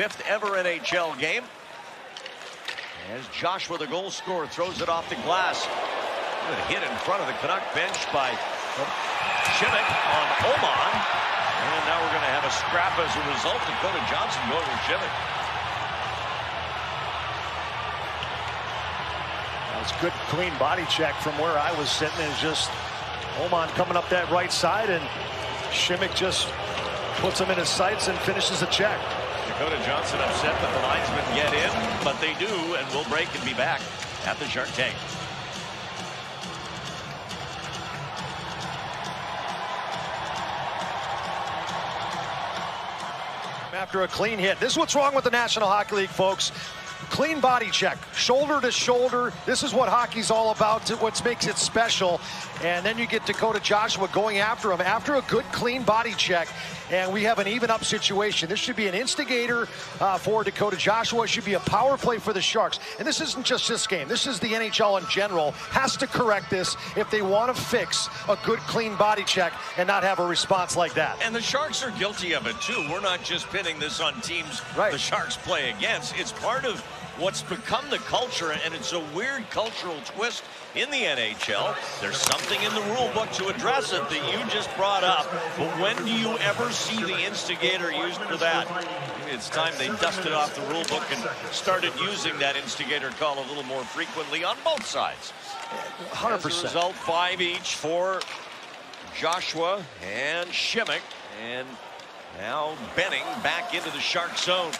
fifth ever NHL game. As Joshua, the goal scorer, throws it off the glass. Good hit in front of the Canuck bench by Simek on Aman. And now we're going to have a scrap as a result. Dakota Joshua going with Simek. That's good, clean body check from where I was sitting. Is just Aman coming up that right side, and Simek just puts him in his sights and finishes the check. Dakota Joshua upset that the linesmen get in, but they do, and will break and be back at the Shark Tank. After a clean hit. This is what's wrong with the National Hockey League, folks. Clean body check, shoulder to shoulder. This is what hockey's all about, what makes it special. And then you get Dakota Joshua going after him after a good, clean body check. And we have an even up situation. This should be an instigator uh, for Dakota Joshua. It should be a power play for the Sharks. And this isn't just this game. This is the NHL in general. Has to correct this if they want to fix a good, clean body check and not have a response like that. And the Sharks are guilty of it, too. We're not just pinning this on teams right. the Sharks play against. It's part of what's become the culture, and it's a weird cultural twist in the NHL. There's something in the rule book to address it that you just brought up, but when do you ever see the instigator used for that? It's time they dusted off the rule book and started using that instigator call a little more frequently on both sides. 100%. As a result, five each for Joshua and Simek, and now Benning back into the Shark zone.